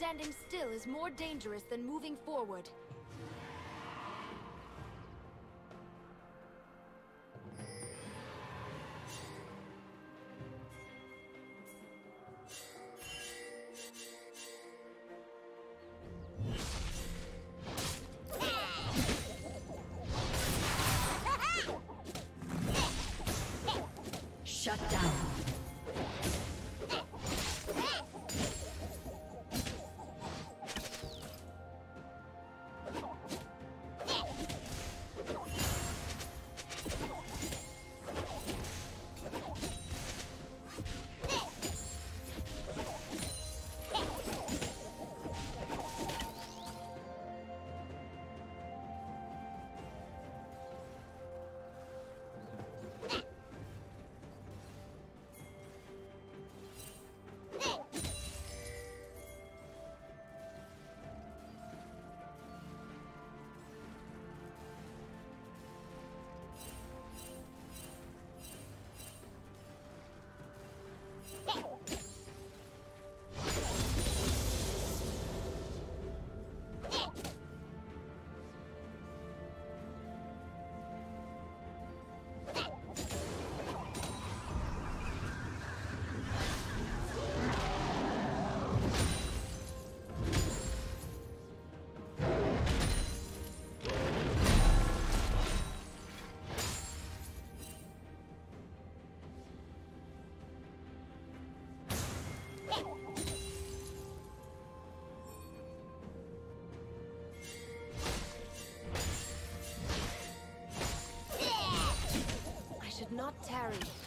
Standing still is more dangerous than moving forward. Shut down. Not tarry.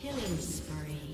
Killing spree.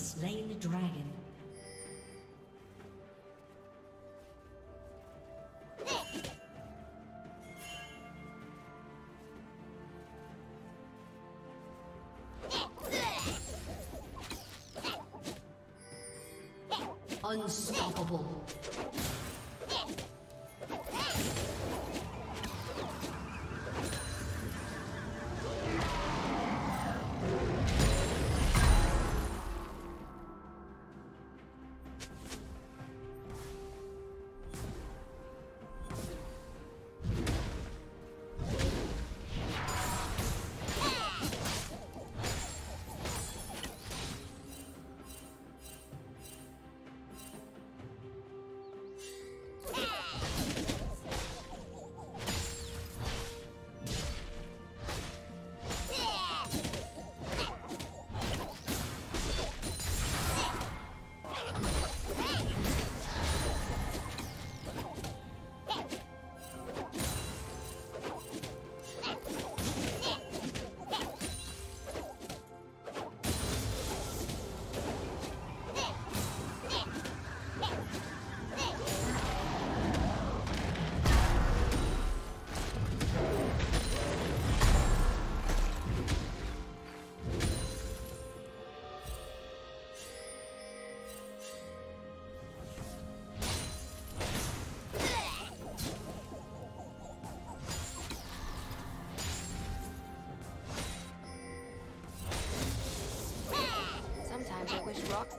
Slain the dragon.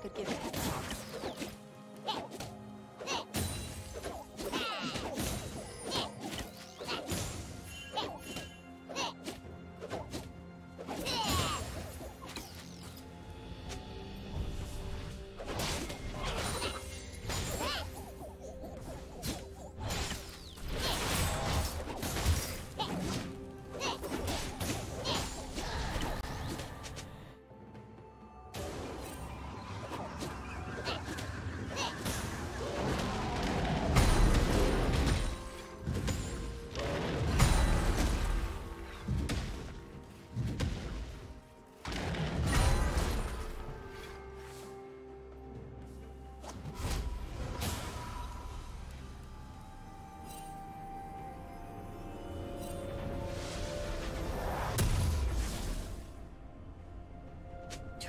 Could give pep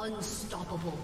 Unstoppable.